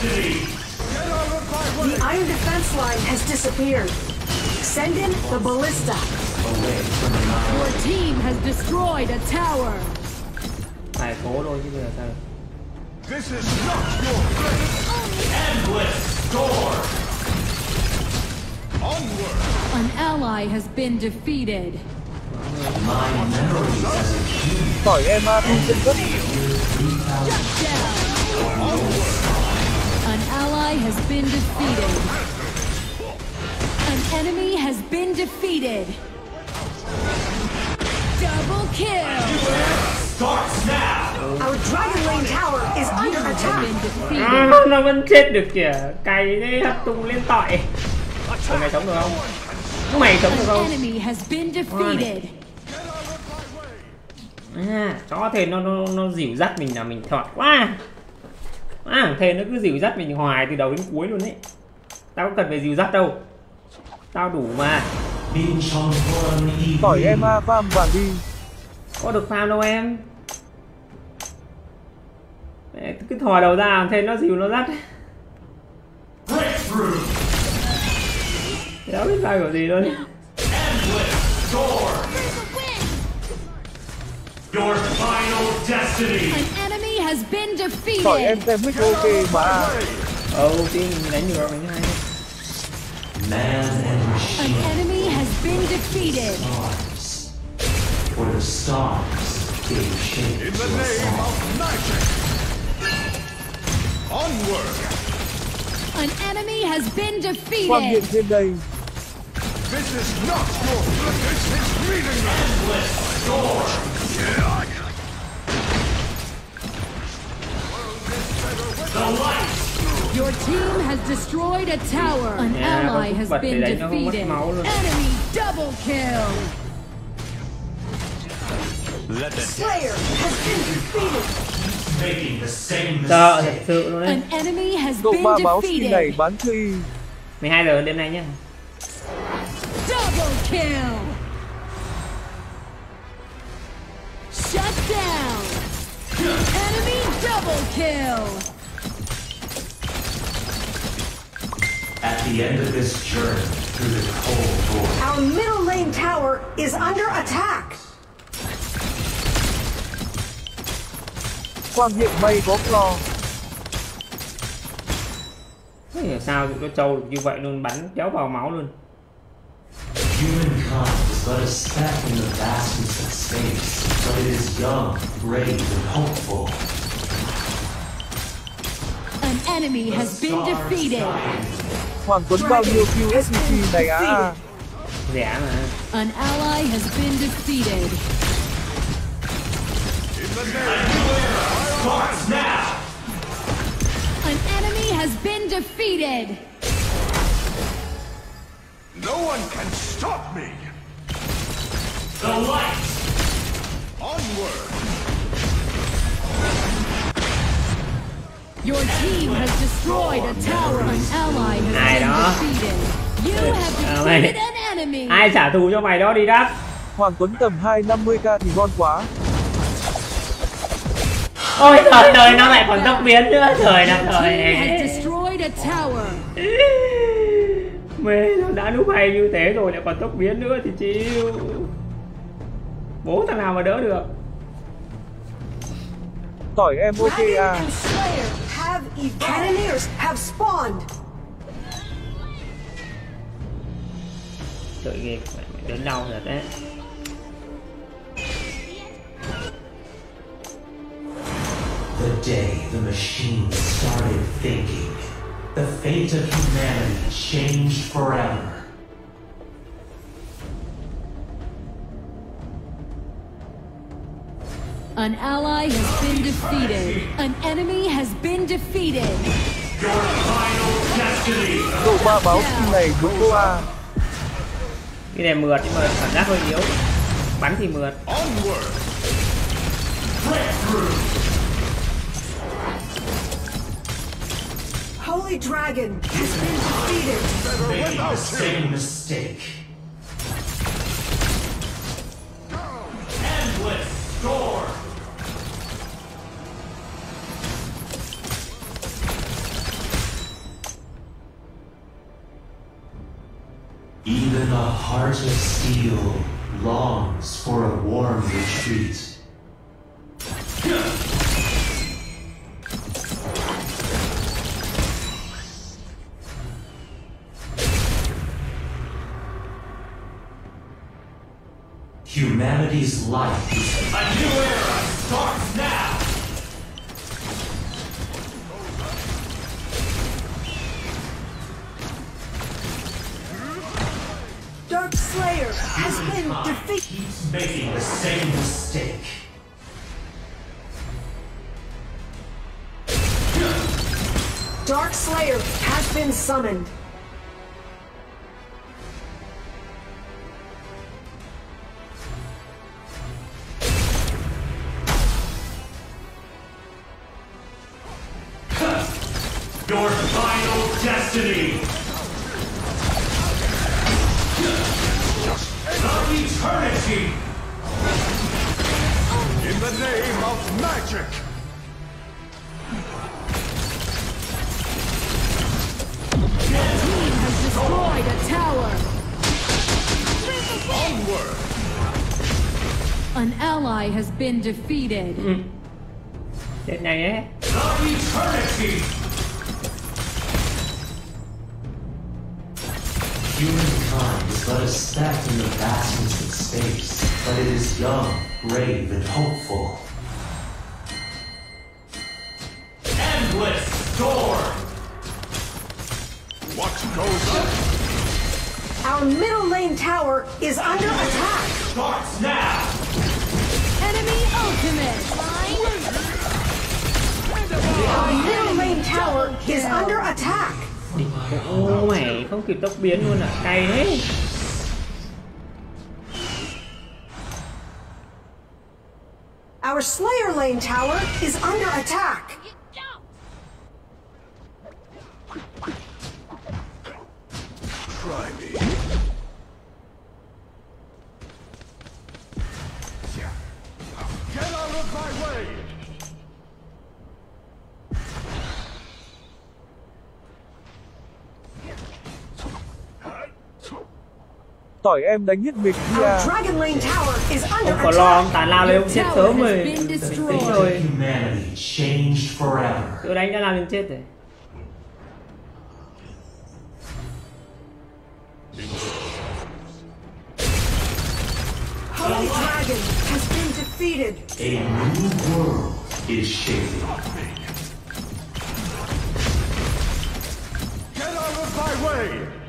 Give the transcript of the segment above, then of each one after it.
The iron defense line has disappeared. Send in the ballista. Your team has destroyed a tower. Phải cố thôi chứ bây giờ sao được. This is not your place. Endless storm. Onward. An ally has been defeated. My memories as a human Tỏi em ma thu chân cấp Shut down. An ally has been defeated. An enemy has been defeated. Double kill. starts now. Our Dragon Lane tower is under attack. À, nó vẫn chết được kìa. Cày thế hất tung lên tỏi. Thằng này sống được không? Mày sống được An không? enemy has been defeated. À, chó thế nó nó nó dìu dắt mình là mình thọt quá. À, thế nó cứ dìu dắt mình hoài từ đầu đến cuối luôn đấy. Tao có cần phải dìu dắt đâu. Tao đủ mà. Tỏi em ma farm vàng đi Có được farm đâu em. Mẹ, cứ thò đầu ra thế nó dìu nó dắt. Breakthrough. Đéo biết sai kiểu gì luôn. Endless storm. Your final destiny. An enemy has been Tỏi em defeated. xem mic ok mà Ừ, chứ mình đánh được mình hay. Man and An enemy has been defeated. stars. For the stars gave shape In the name all. of magic. Onward. An enemy has been defeated. This is not your. This is meaningless. Team has destroyed a tower. An Yeah, ally has been để đánh nó không mất defeated. Enemy double kill. Let the Slayer has been defeated. Making the same Sợ thật mistake. sự luôn đấy. An enemy has Độ been ma báo này defeated. bán chưa 12 giờ đêm nay nhá. Double kill. Shut down. Enemy double kill. The end of this journey through the cold void, Our middle lane tower is under attack. Quang hiện mây có lo Thế sao nó trâu như vậy luôn bắn kéo vào máu luôn. humankind is but a speck in the vastness of space, but it is young, brave, and hopeful. An enemy has been defeated. guide. Hoàng Tuấn bao nhiêu QSCC này á Rẻ mà. An ally has been defeated. Starts now. An enemy has been defeated. No one can stop me. The light. Onward. Your team has destroyed a tower. An ally has đó? defeated. You have defeated an enemy. Ai trả thù cho mày đó đi đáp. Hoàng Tuấn tầm 250k thì ngon quá Ôi trời ơi nó lại còn tốc biến nữa. Trời a tower. Mê nó đã núp hay như thế rồi lại còn tốc biến nữa thì chịu. Bố thằng nào mà đỡ được. Tỏi em ok à have evolved. Cannoneers have spawned. Tội nghiệp mày, mày đến đau thật đấy. The day the machine started thinking, the fate of humanity changed forever. An ally has been defeated. An enemy has been defeated. Your final destiny. Độ ma báo skin này đúng cô à Cái này mượt nhưng mà cảm giác hơi yếu. Bắn thì mượt. Holy Dragon has been defeated. Making the same mistake. Heart of steel longs for a warm retreat. Humanity's life is A new era starts now! Slayer has been defeated. keeps making the same mistake. Dark Slayer has been summoned. Eternity! In the name of magic! Team has destroyed a tower. Onward! An ally has been defeated. Chết này ấy The eternity! Humankind is but a speck in the vastness of space, but it is young, brave, and hopeful. Endless door! What goes up? Our middle lane tower is under attack. Starts now! Enemy ultimate. Our middle lane tower is under attack. Ô mày không kịp tốc biến luôn à Cay thế Our Slayer lane tower is under attack. Tỏi em đánh hết mình Our nha. Dragon lane tower is under Không có lo ông attack. tàn lao lên ông chết sớm Tower has rồi changed forever. Tự đánh đã làm mình chết rồi Holy Dragon has been defeated. A new world is shaping. Get out of my way!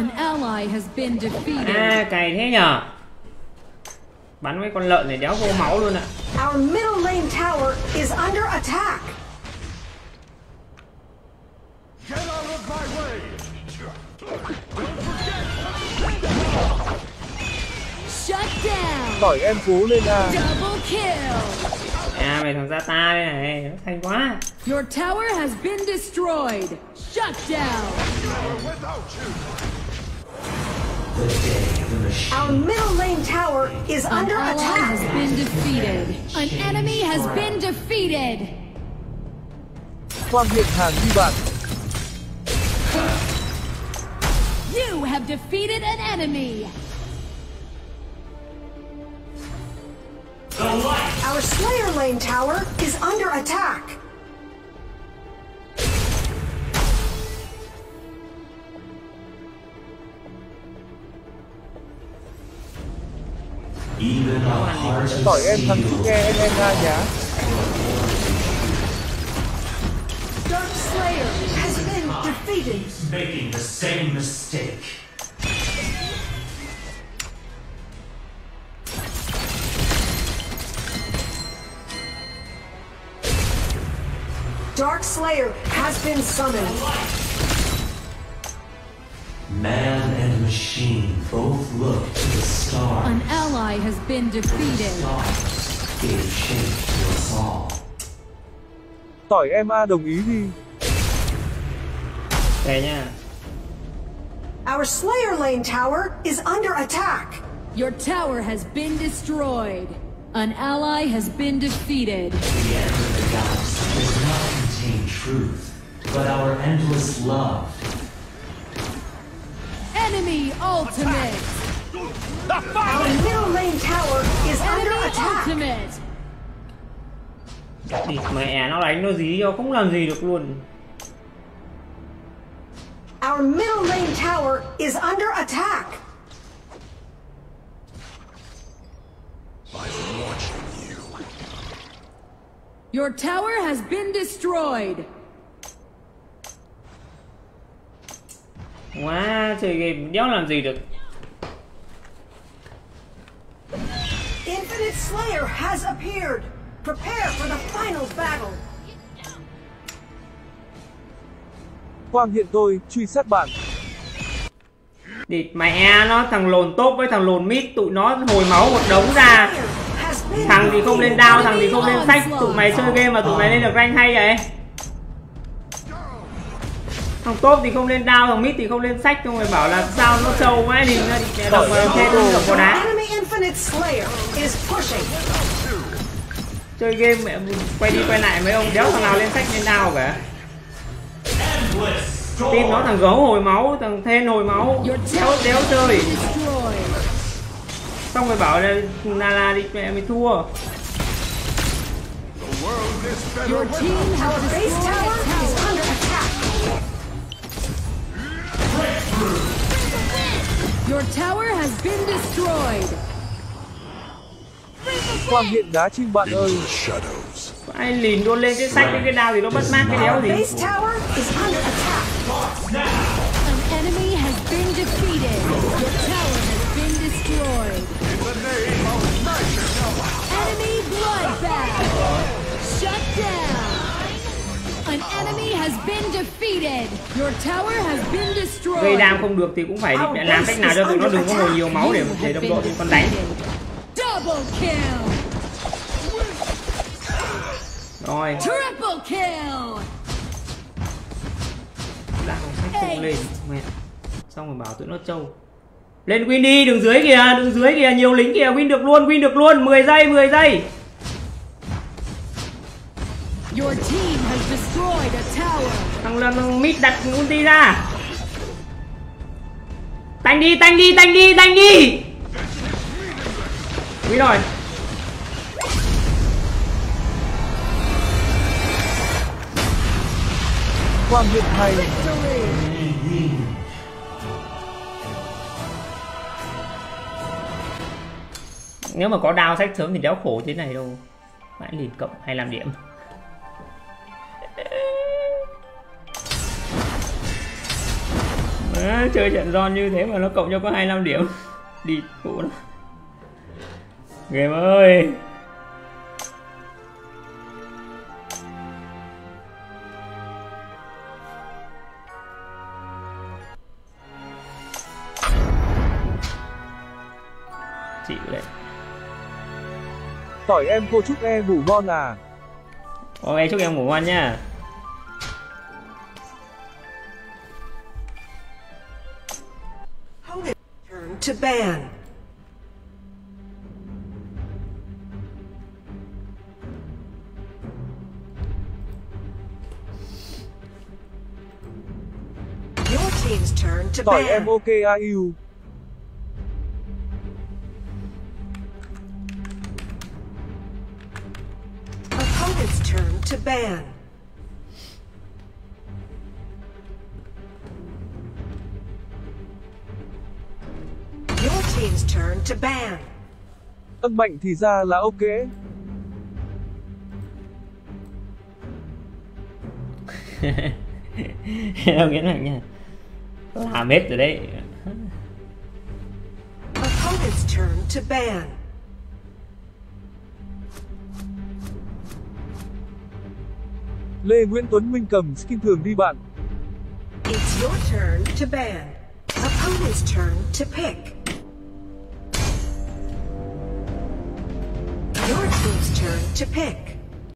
An ally has been defeated. À cày thế nhở Bắn mấy con lợn này đéo vô máu luôn ạ Our middle lane tower is under attack. Get out of my way! Shut down. Tỏi em cố lên. Double kill. À mày thằng ra ta đây này Nó thanh quá Your tower has been destroyed. Shut down. Our middle lane tower is An under ally has been defeated. An enemy has been defeated. Khoan hiện hàng đi bạn. You have defeated an enemy. Our Slayer lane tower is under attack. Even a heart of Tỏi em thắng steel nghe em em nga nhá. Dark Slayer has been defeated. making the same mistake. Dark Slayer has been summoned. Machine both look to the stars. An ally has been defeated. Gave shape to us all. Tỏi em a đồng ý đi. Đây nha. Our Slayer Lane tower is under attack. Your tower has been destroyed. An ally has been defeated. The end of the galaxy does not contain truth, but our endless love. Enemy ultimate. Our middle lane tower is under attack. ultimate. Địt mẹ nó đánh nó dí cho không làm gì được luôn. Our middle lane tower is under attack. I'm watching you! Your tower has been destroyed. Quá chơi game đéo làm gì được. Infinite Slayer has appeared. Prepare for the final battle. Quang hiện tôi, truy sát bạn. Địt mẹ nó thằng lồn top với thằng lồn mid tụi nó hồi máu một đống ra. Thằng thì không lên đao, thằng thì không lên sách. Tụi mày chơi game mà tụi mày lên được rank hay vậy? Thằng top thì không lên đao, thằng mid thì không lên sách. Xong rồi bảo là sao nó trâu quá thì đọc thêm đọc vào đá. Enemy Infinite Slayer is pushing. Chơi game mẹ quay đi quay lại mấy ông đéo thằng nào lên sách lên đao cả. Team nó thằng gấu hồi máu, thằng then hồi máu. Đéo đéo chơi. Xong rồi bảo là Nala đi mẹ mày thua. Your team has Your tower has been destroyed. Quang hiện đá chim bạn ơi. shadows. Ai lìn luôn lên cái sách với cái đao thì nó mất mát cái đéo gì. base tower is under attack. An enemy has been defeated. Your tower Gây đam không được thì cũng phải làm cách nào cho tụi nó đừng có hồi nhiều máu để để đồng đội còn đánh. Rồi, Triple kill. đam sách không lên. Mẹ. Xong rồi bảo tụi nó trâu. Lên win đi, đường dưới kìa, đường dưới kìa, nhiều lính kìa, win được luôn, win được luôn, 10 giây, 10 giây. Your team has destroyed a tower. Thằng thằng mid đặt ulti ra. Tanh đi, tanh đi, tanh đi, tanh đi. Win rồi. Quang hiện hay. Nếu mà có đao sách sớm thì đéo khổ thế này đâu. Mãi liền cộng 25 điểm. Má, chơi trận Ron như thế mà nó cộng cho có 25 điểm. Đi phụ nó. Game ơi. Chịu đấy. Tỏi em cô chúc e ngủ ngon à. Ok, chúc em ngủ ngon nha. To ban. Your team's turn to Tỏi em ban. ok IU. Opponent's turn to ban. Ban. Ân mạnh thì ra là ok. Đâu nghĩa là nha. Làm hết rồi đấy. Opponent's turn to ban. Lê Nguyễn Tuấn Minh cầm skin thường đi bạn. It's your turn to ban. Opponent's turn to pick. To pick.